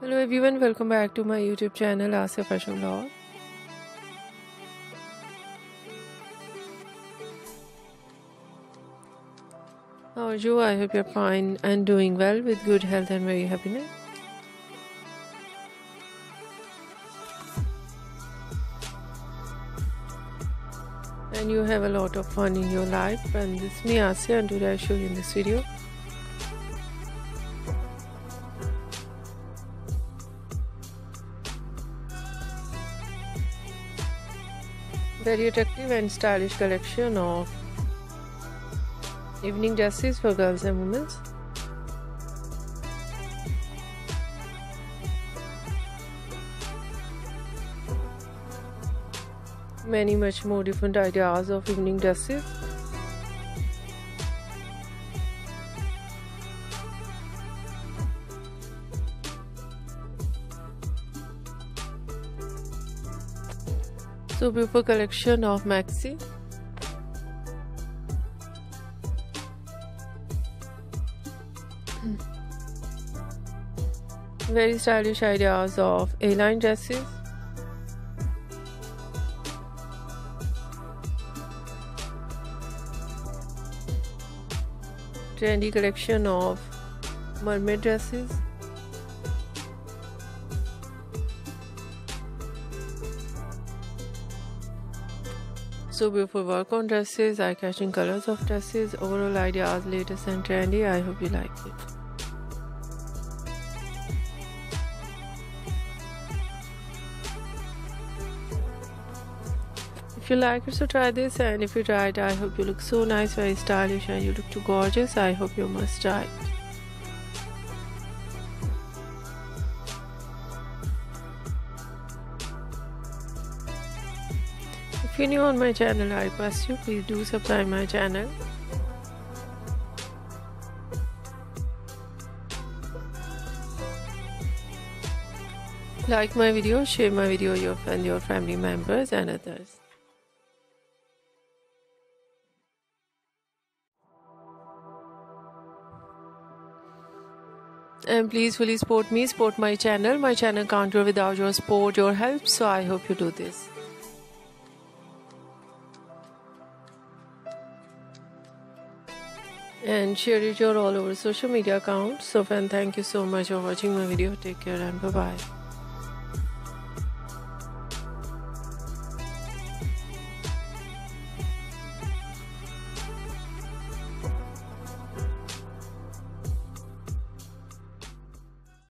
Hello everyone, welcome back to my YouTube channel Asiya Fashion Vlog. How are you? I hope you're fine and doing well with good health and very happiness. And you have a lot of fun in your life and this is me Asiya and today I show you in this video very attractive and stylish collection of evening dresses for girls and women. Many much more different ideas of evening dresses. So beautiful collection of maxi. Hmm. Very stylish ideas of A-line dresses. Trendy collection of mermaid dresses. So beautiful work on dresses, eye-catching colors of dresses, overall ideas, latest and trendy. I hope you like it. If you like it, so try this. And if you try it, I hope you look so nice, very stylish, and you look too gorgeous. I hope you must try it. If you're new on my channel, I request you please do subscribe my channel. Like my video, share my video with your friends, your family members and others. And please fully support me, support my channel. My channel can't grow without your support, your help. So I hope you do this. And share it your all over social media accounts. So fan thank you so much for watching my video. Take care and bye bye